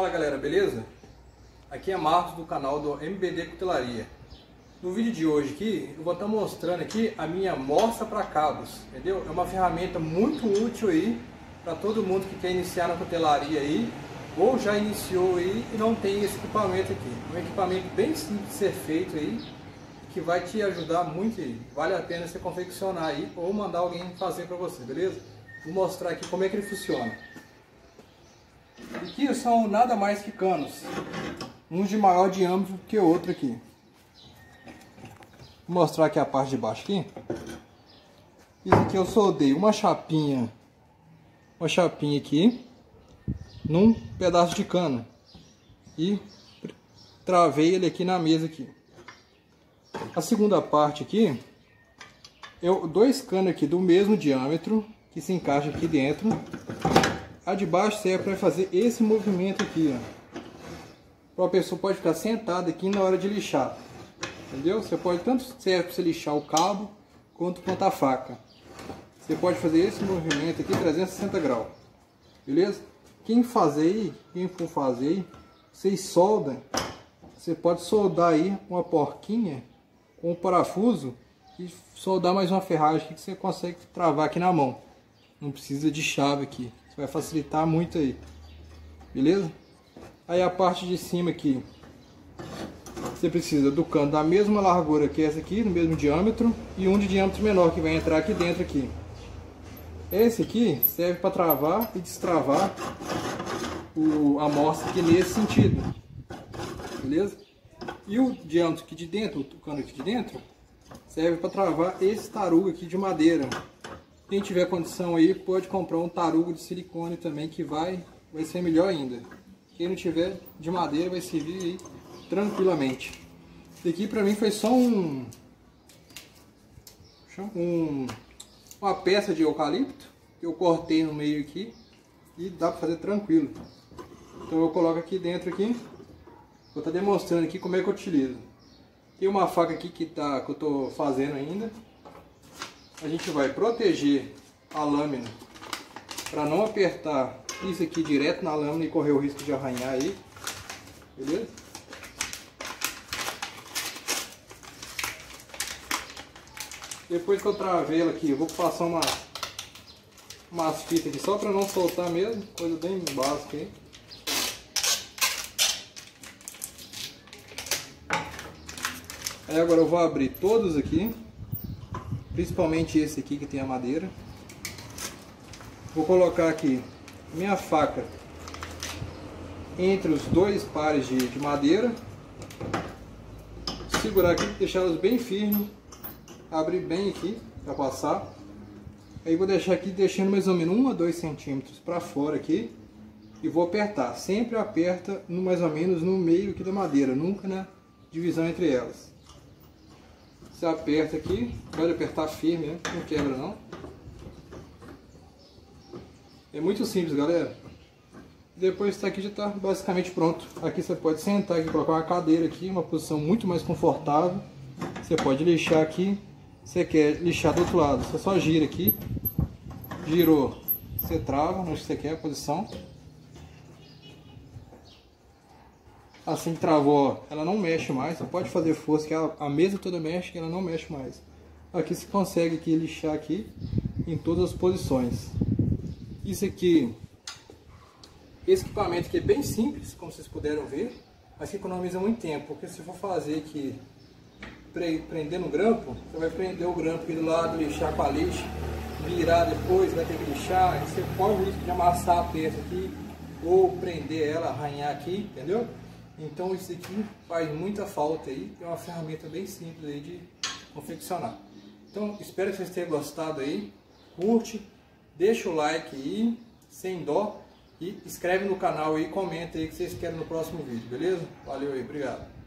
Fala galera, beleza? Aqui é Marcos do canal do MBD Cutelaria. No vídeo de hoje aqui, eu vou estar mostrando aqui a minha morsa para cabos, entendeu? É uma ferramenta muito útil aí para todo mundo que quer iniciar na cutelaria aí, ou já iniciou aí e não tem esse equipamento aqui. Um equipamento bem simples de ser feito aí, que vai te ajudar muito aí. Vale a pena você confeccionar aí ou mandar alguém fazer para você, beleza? Vou mostrar aqui como é que ele funciona. Aqui são nada mais que canos, uns de maior diâmetro que o outro aqui. Vou mostrar aqui a parte de baixo aqui. Isso aqui eu soldei uma chapinha, uma chapinha aqui, num pedaço de cano e travei ele aqui na mesa aqui. A segunda parte aqui, eu dois canos aqui do mesmo diâmetro que se encaixa aqui dentro a de baixo serve para fazer esse movimento aqui, ó. A pessoa pode ficar sentada aqui na hora de lixar. Entendeu? Você pode tanto serve para você lixar o cabo quanto quanto a faca. Você pode fazer esse movimento aqui 360 graus. Beleza? Quem fazer aí, quem for fazer aí, vocês soldam. Você pode soldar aí uma porquinha com um parafuso e soldar mais uma ferragem que você consegue travar aqui na mão. Não precisa de chave aqui vai facilitar muito aí. Beleza? Aí a parte de cima aqui, você precisa do cano da mesma largura que essa aqui, no mesmo diâmetro, e um de diâmetro menor que vai entrar aqui dentro aqui. Esse aqui serve para travar e destravar o, a morsa aqui nesse sentido. Beleza? E o diâmetro aqui de dentro, o cano aqui de dentro, serve para travar esse tarugo aqui de madeira. Quem tiver condição aí, pode comprar um tarugo de silicone também, que vai, vai ser melhor ainda. Quem não tiver de madeira, vai servir aí tranquilamente. Esse aqui pra mim foi só um, um uma peça de eucalipto que eu cortei no meio aqui e dá para fazer tranquilo. Então eu coloco aqui dentro aqui, vou estar tá demonstrando aqui como é que eu utilizo. Tem uma faca aqui que, tá, que eu estou fazendo ainda, a gente vai proteger a lâmina para não apertar isso aqui direto na lâmina e correr o risco de arranhar aí, beleza? Depois que eu travei ela aqui, eu vou passar uma, umas fitas aqui só para não soltar mesmo, coisa bem básica aí. Aí agora eu vou abrir todos aqui principalmente esse aqui que tem a madeira. Vou colocar aqui minha faca entre os dois pares de, de madeira, segurar aqui, deixá-los bem firmes, abrir bem aqui para passar. Aí vou deixar aqui deixando mais ou menos 1 a 2 centímetros para fora aqui e vou apertar. Sempre aperta no, mais ou menos no meio aqui da madeira, nunca na divisão entre elas. Você aperta aqui, pode apertar firme, né? não quebra não. É muito simples, galera. Depois isso aqui já está basicamente pronto. Aqui você pode sentar aqui, colocar uma cadeira aqui, uma posição muito mais confortável. Você pode lixar aqui. Você quer lixar do outro lado, você só gira aqui. Girou, você trava onde você quer a posição. Assim que travou, ela não mexe mais. Você pode fazer força que ela, a mesa toda mexe, ela não mexe mais. Aqui você consegue aqui lixar aqui em todas as posições. Isso aqui, esse equipamento aqui é bem simples, como vocês puderam ver, mas que economiza muito tempo, porque se for fazer aqui prender no grampo, você vai prender o grampo aqui do lado, lixar com a lixa, virar depois, vai ter que lixar, você pode o risco de amassar a peça aqui, ou prender ela, arranhar aqui, entendeu? Então isso aqui faz muita falta aí, é uma ferramenta bem simples aí de confeccionar. Então espero que vocês tenham gostado aí, curte, deixa o like aí, sem dó, e inscreve no canal aí, comenta aí o que vocês querem no próximo vídeo, beleza? Valeu aí, obrigado.